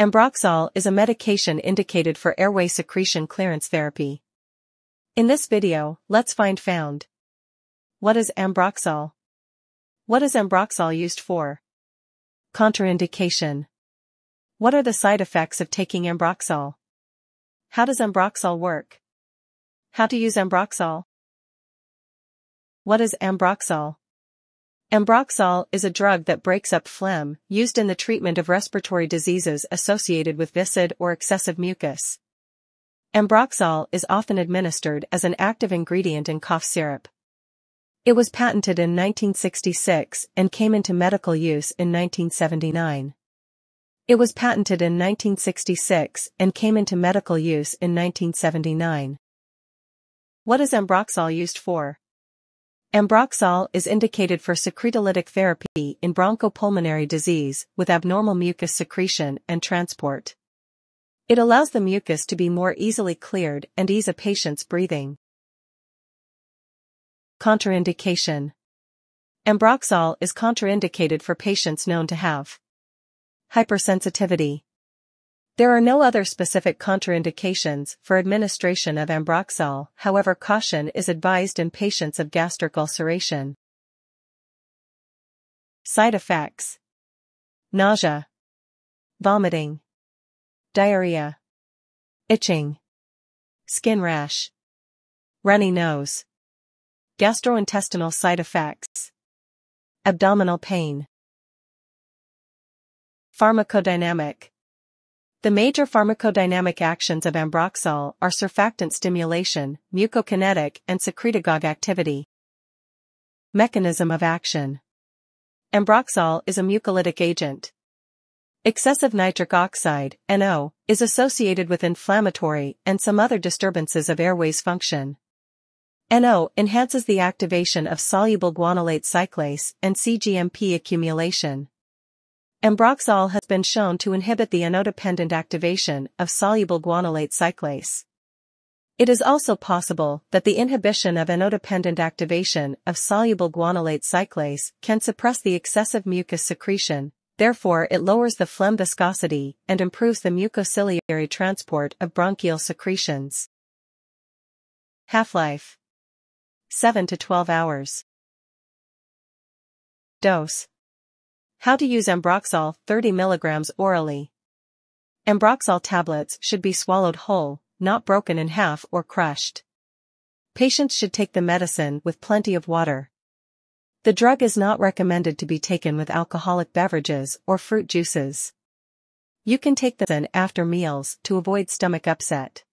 Ambroxol is a medication indicated for airway secretion clearance therapy. In this video, let's find found. What is Ambroxol? What is Ambroxol used for? Contraindication. What are the side effects of taking Ambroxol? How does Ambroxol work? How to use Ambroxol? What is Ambroxol? Ambroxol is a drug that breaks up phlegm, used in the treatment of respiratory diseases associated with viscid or excessive mucus. Ambroxol is often administered as an active ingredient in cough syrup. It was patented in 1966 and came into medical use in 1979. It was patented in 1966 and came into medical use in 1979. What is Ambroxol used for? Ambroxol is indicated for secretolytic therapy in bronchopulmonary disease with abnormal mucus secretion and transport. It allows the mucus to be more easily cleared and ease a patient's breathing. Contraindication Ambroxol is contraindicated for patients known to have hypersensitivity, there are no other specific contraindications for administration of ambroxol, however caution is advised in patients of gastric ulceration. Side effects. Nausea, vomiting, diarrhea, itching, skin rash, runny nose, gastrointestinal side effects, abdominal pain. Pharmacodynamic the major pharmacodynamic actions of ambroxol are surfactant stimulation, mucokinetic and secretagogue activity. Mechanism of action Ambroxol is a mucolytic agent. Excessive nitric oxide, NO, is associated with inflammatory and some other disturbances of airways function. NO enhances the activation of soluble guanylate cyclase and CGMP accumulation. Ambroxol has been shown to inhibit the NO-dependent activation of soluble guanylate cyclase. It is also possible that the inhibition of NO-dependent activation of soluble guanylate cyclase can suppress the excessive mucus secretion, therefore it lowers the phlegm viscosity and improves the mucociliary transport of bronchial secretions. Half-life 7 to 12 hours. Dose how to use Ambroxol 30 mg orally. Ambroxol tablets should be swallowed whole, not broken in half or crushed. Patients should take the medicine with plenty of water. The drug is not recommended to be taken with alcoholic beverages or fruit juices. You can take the after meals to avoid stomach upset.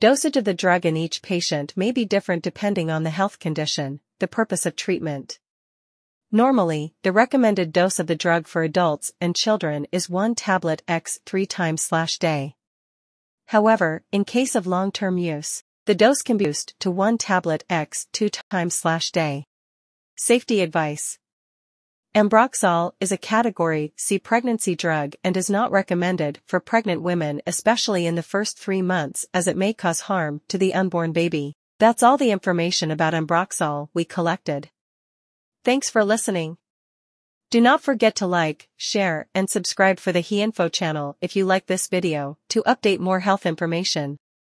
Dosage of the drug in each patient may be different depending on the health condition, the purpose of treatment, Normally, the recommended dose of the drug for adults and children is 1 tablet x 3 times slash day. However, in case of long-term use, the dose can be reduced to 1 tablet x 2 times slash day. Safety advice. Ambroxol is a category C pregnancy drug and is not recommended for pregnant women especially in the first three months as it may cause harm to the unborn baby. That's all the information about Ambroxol we collected. Thanks for listening. Do not forget to like, share, and subscribe for the HeInfo channel if you like this video to update more health information.